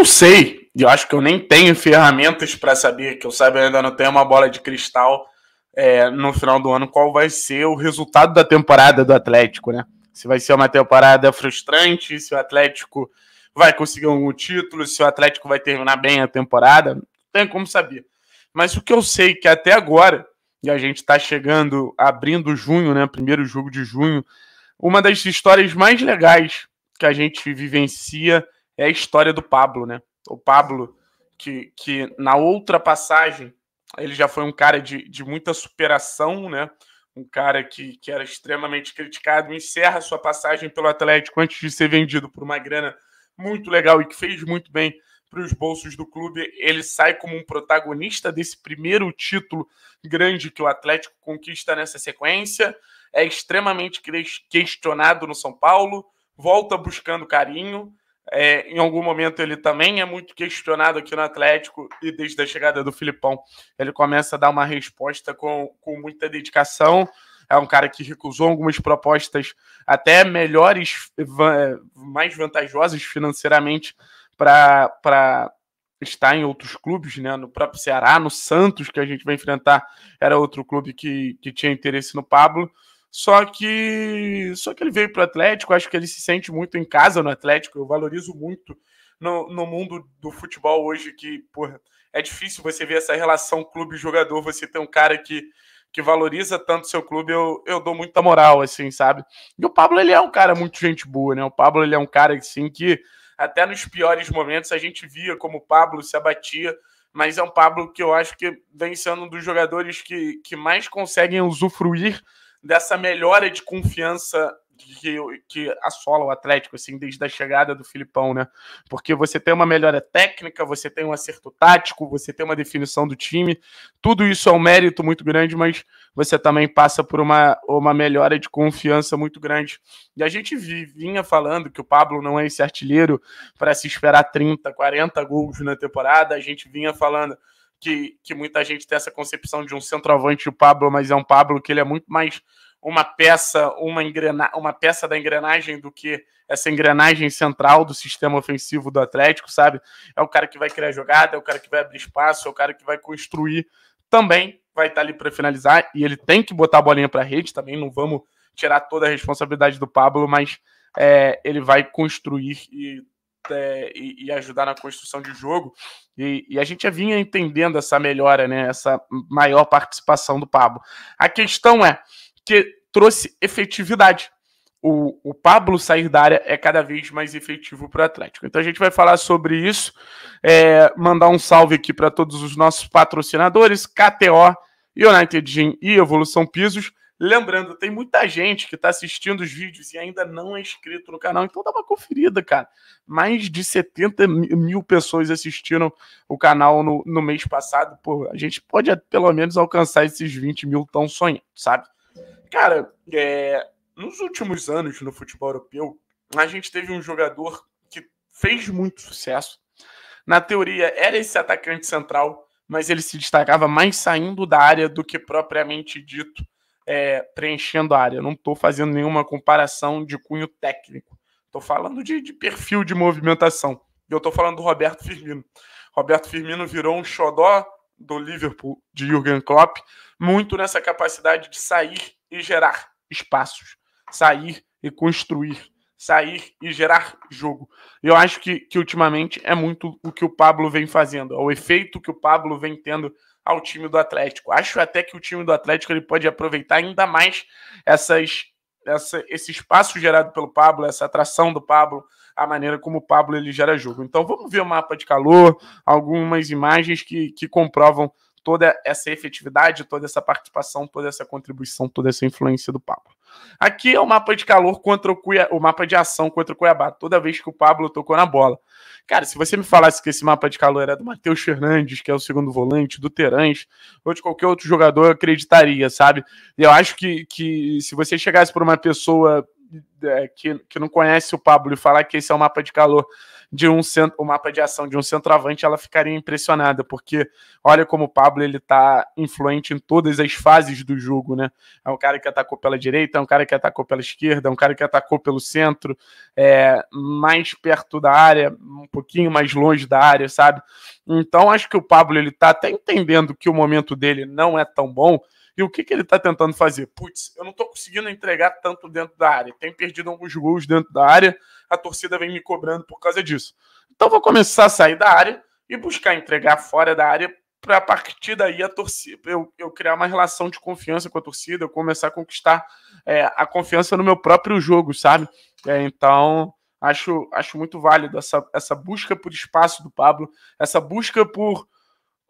não sei, eu acho que eu nem tenho ferramentas para saber, que eu saiba, eu ainda não tenho uma bola de cristal é, no final do ano, qual vai ser o resultado da temporada do Atlético, né? Se vai ser uma temporada frustrante, se o Atlético vai conseguir algum título, se o Atlético vai terminar bem a temporada, não tem como saber. Mas o que eu sei é que até agora, e a gente está chegando, abrindo junho, né? Primeiro jogo de junho, uma das histórias mais legais que a gente vivencia é a história do Pablo, né? O Pablo, que, que na outra passagem, ele já foi um cara de, de muita superação, né? Um cara que, que era extremamente criticado, encerra sua passagem pelo Atlético antes de ser vendido por uma grana muito legal e que fez muito bem para os bolsos do clube. Ele sai como um protagonista desse primeiro título grande que o Atlético conquista nessa sequência. É extremamente questionado no São Paulo, volta buscando carinho. É, em algum momento ele também é muito questionado aqui no Atlético e desde a chegada do Filipão ele começa a dar uma resposta com, com muita dedicação. É um cara que recusou algumas propostas até melhores, mais vantajosas financeiramente para estar em outros clubes, né? No próprio Ceará, no Santos, que a gente vai enfrentar, era outro clube que, que tinha interesse no Pablo. Só que só que ele veio para o Atlético, acho que ele se sente muito em casa no Atlético. Eu valorizo muito no, no mundo do futebol hoje que, porra, é difícil você ver essa relação clube-jogador, você ter um cara que, que valoriza tanto seu clube, eu, eu dou muita moral, assim, sabe? E o Pablo, ele é um cara muito gente boa, né? O Pablo, ele é um cara, assim, que até nos piores momentos a gente via como o Pablo se abatia, mas é um Pablo que eu acho que vem sendo um dos jogadores que, que mais conseguem usufruir dessa melhora de confiança que, que assola o Atlético, assim, desde a chegada do Filipão, né? Porque você tem uma melhora técnica, você tem um acerto tático, você tem uma definição do time, tudo isso é um mérito muito grande, mas você também passa por uma, uma melhora de confiança muito grande. E a gente vinha falando que o Pablo não é esse artilheiro para se esperar 30, 40 gols na temporada, a gente vinha falando que, que muita gente tem essa concepção de um centroavante o Pablo, mas é um Pablo que ele é muito mais uma peça, uma, engrena, uma peça da engrenagem do que essa engrenagem central do sistema ofensivo do Atlético, sabe? É o cara que vai criar jogada, é o cara que vai abrir espaço, é o cara que vai construir. Também vai estar ali para finalizar e ele tem que botar a bolinha para rede. Também não vamos tirar toda a responsabilidade do Pablo, mas é, ele vai construir e é, e, e, ajudar na construção de jogo. E, e, a gente já vinha entendendo essa melhora, né? Essa maior participação do Pablo. A questão é que trouxe efetividade. O, o Pablo sair da área é cada vez mais efetivo para o Atlético. Então a gente vai falar sobre isso. É, mandar um salve aqui para todos os nossos patrocinadores: KTO, United Gym e Evolução Pisos. Lembrando, tem muita gente que está assistindo os vídeos e ainda não é inscrito no canal, então dá uma conferida, cara. Mais de 70 mil pessoas assistiram o canal no, no mês passado. Pô, a gente pode pelo menos alcançar esses 20 mil tão sonhando, sabe? Cara, é, nos últimos anos no futebol europeu, a gente teve um jogador que fez muito sucesso. Na teoria, era esse atacante central, mas ele se destacava mais saindo da área do que propriamente dito é, preenchendo a área. não estou fazendo nenhuma comparação de cunho técnico. Estou falando de, de, perfil de movimentação. Eu estou falando do Roberto Firmino. Roberto Firmino virou um xodó do Liverpool de Jürgen Klopp, muito nessa capacidade de sair e gerar espaços, sair e construir, sair e gerar jogo. Eu acho que, que ultimamente é muito o que o Pablo vem fazendo, é o efeito que o Pablo vem tendo ao time do Atlético. Acho até que o time do Atlético ele pode aproveitar ainda mais essas, essa, esse espaço gerado pelo Pablo, essa atração do Pablo, a maneira como o Pablo ele gera jogo. Então vamos ver o mapa de calor, algumas imagens que, que comprovam toda essa efetividade, toda essa participação, toda essa contribuição, toda essa influência do Pablo. Aqui é o mapa de calor contra o Cuiabá, o mapa de ação contra o Cuiabá, toda vez que o Pablo tocou na bola. Cara, se você me falasse que esse mapa de calor era do Matheus Fernandes, que é o segundo volante, do Terãs, ou de qualquer outro jogador, eu acreditaria, sabe? Eu acho que, que se você chegasse por uma pessoa é, que, que não conhece o Pablo e falar que esse é o mapa de calor de um centro, o mapa de ação de um centroavante, ela ficaria impressionada, porque olha como o Pablo ele tá influente em todas as fases do jogo, né? É um cara que atacou pela direita, é um cara que atacou pela esquerda, é um cara que atacou pelo centro, é, mais perto da área, um pouquinho mais longe da área, sabe? Então acho que o Pablo ele tá até entendendo que o momento dele não é tão bom, e o que, que ele está tentando fazer? Putz, eu não estou conseguindo entregar tanto dentro da área. Tem perdido alguns gols dentro da área, a torcida vem me cobrando por causa disso. Então vou começar a sair da área e buscar entregar fora da área para a partir daí a torcida, eu, eu, criar uma relação de confiança com a torcida, eu começar a conquistar é, a confiança no meu próprio jogo, sabe? É, então acho, acho muito válido essa, essa busca por espaço do Pablo, essa busca por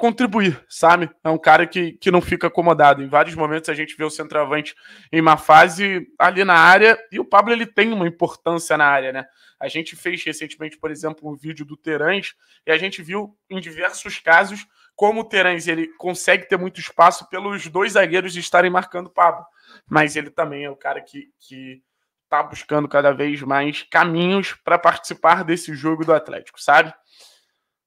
contribuir, sabe? É um cara que, que não fica acomodado. Em vários momentos a gente vê o centroavante em uma fase ali na área e o Pablo ele tem uma importância na área, né? A gente fez recentemente, por exemplo, um vídeo do Terãs e a gente viu em diversos casos como o Terãs ele consegue ter muito espaço pelos dois zagueiros estarem marcando o Pablo. Mas ele também é o cara que, que tá buscando cada vez mais caminhos para participar desse jogo do Atlético, sabe?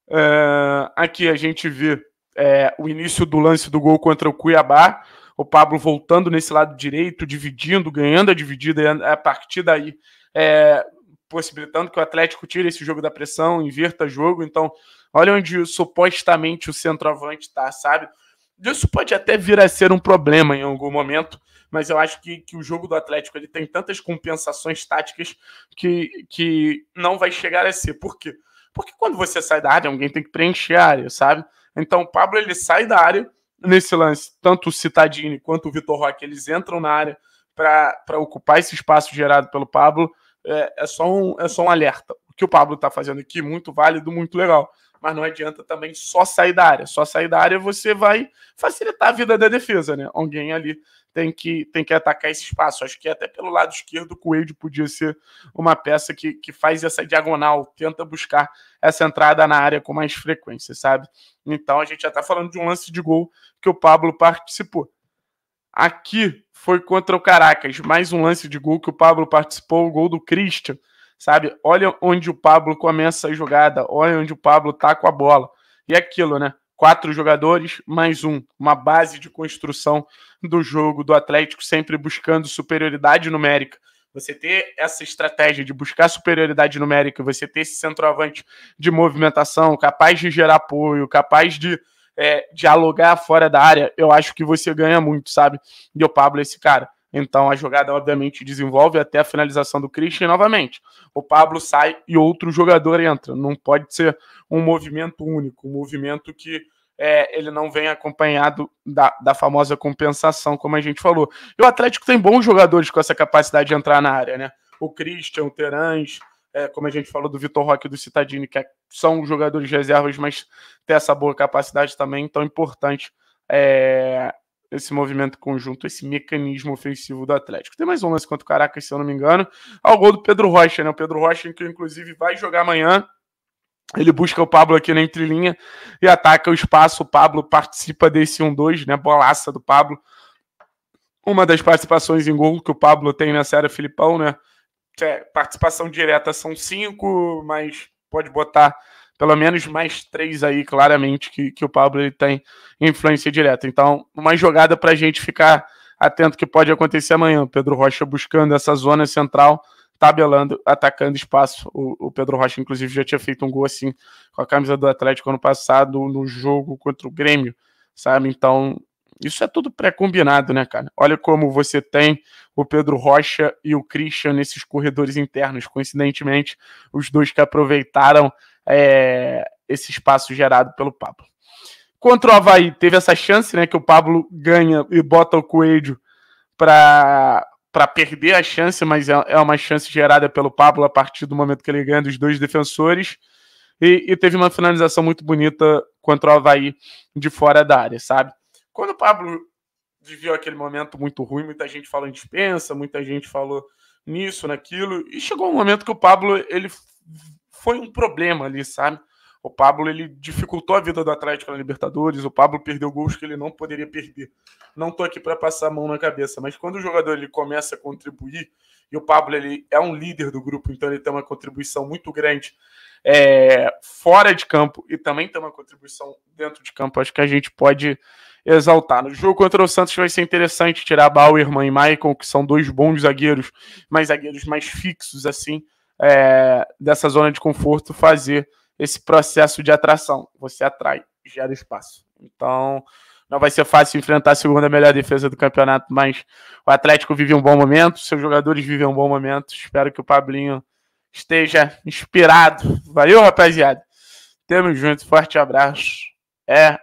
Uh, aqui a gente vê é, o início do lance do gol contra o Cuiabá. O Pablo voltando nesse lado direito, dividindo, ganhando a dividida, e a partir daí é, possibilitando que o Atlético tire esse jogo da pressão, inverta jogo. Então, olha onde supostamente o centroavante está, sabe? Isso pode até vir a ser um problema em algum momento, mas eu acho que, que o jogo do Atlético ele tem tantas compensações táticas que, que não vai chegar a ser. Por quê? Porque quando você sai da área, alguém tem que preencher a área, sabe? Então o Pablo ele sai da área nesse lance, tanto o Citadini quanto o Vitor Roque, eles entram na área para ocupar esse espaço gerado pelo Pablo. É, é, só um, é só um alerta. O que o Pablo está fazendo aqui, muito válido, muito legal. Mas não adianta também só sair da área. Só sair da área você vai facilitar a vida da defesa, né? Alguém ali tem que, tem que atacar esse espaço. Acho que até pelo lado esquerdo o Coelho podia ser uma peça que, que faz essa diagonal, tenta buscar essa entrada na área com mais frequência, sabe? Então a gente já está falando de um lance de gol que o Pablo participou. Aqui foi contra o Caracas, mais um lance de gol que o Pablo participou, o gol do Christian, sabe? Olha onde o Pablo começa a jogada, olha onde o Pablo tá com a bola. E aquilo, né? quatro jogadores mais um, uma base de construção do jogo do Atlético, sempre buscando superioridade numérica. Você ter essa estratégia de buscar superioridade numérica, você ter esse centroavante de movimentação, capaz de gerar apoio, capaz de é, dialogar fora da área, eu acho que você ganha muito, sabe? E o Pablo é esse cara. Então a jogada, obviamente, desenvolve até a finalização do Christian novamente. O Pablo sai e outro jogador entra. Não pode ser um movimento único, um movimento que é, ele não vem acompanhado da, da famosa compensação, como a gente falou. E o Atlético tem bons jogadores com essa capacidade de entrar na área, né? O Christian, o Terãs, é, como a gente falou do Vitor Roque e do Citadini, que é, são jogadores reservas, mas tem essa boa capacidade também, então é importante é, esse movimento conjunto, esse mecanismo ofensivo do Atlético. Tem mais um lance contra o Caracas, se eu não me engano, ao gol do Pedro Rocha, né? O Pedro Rocha, que inclusive vai jogar amanhã. Ele busca o Pablo aqui na entrelinha e ataca o espaço. O Pablo participa desse 1-2, né? Bolaça do Pablo. Uma das participações em gol que o Pablo tem nessa era Filipão, né? É, participação direta são cinco, mas pode botar pelo menos mais três aí, claramente, que, que o Pablo ele tem influência direta. Então, uma jogada para a gente ficar atento que pode acontecer amanhã. Pedro Rocha buscando essa zona central, tabelando, atacando espaço. O, o, Pedro Rocha, inclusive, já tinha feito um gol assim com a camisa do Atlético ano passado no jogo contra o Grêmio, sabe? Então, isso é tudo pré-combinado, né, cara? Olha como você tem o Pedro Rocha e o Christian nesses corredores internos. Coincidentemente, os dois que aproveitaram é, esse espaço gerado pelo Pablo. Contra o Havaí, teve essa chance, né? Que o Pablo ganha e bota o Coelho para para perder a chance, mas é, é uma chance gerada pelo Pablo a partir do momento que ele ganha dos dois defensores. E, e, teve uma finalização muito bonita contra o Havaí de fora da área, sabe? Quando o Pablo viveu aquele momento muito ruim, muita gente falou em dispensa, muita gente falou nisso, naquilo, e chegou um momento que o Pablo ele foi um problema ali, sabe? O Pablo ele dificultou a vida do Atlético na Libertadores. O Pablo perdeu gols que ele não poderia perder. Não tô aqui para passar a mão na cabeça, mas quando o jogador ele começa a contribuir e o Pablo ele é um líder do grupo, então ele tem uma contribuição muito grande é, fora de campo e também tem uma contribuição dentro de campo. Acho que a gente pode exaltar. No jogo contra o Santos vai ser interessante tirar Bauerman e Maicon, que são dois bons zagueiros, mas zagueiros mais fixos assim é, dessa zona de conforto, fazer esse processo de atração. Você atrai, gera espaço. Então, não vai ser fácil enfrentar a segunda melhor defesa do campeonato, mas o Atlético vive um bom momento, seus jogadores vivem um bom momento. Espero que o Pablinho esteja inspirado. Valeu, rapaziada. Tamo junto, forte abraço. É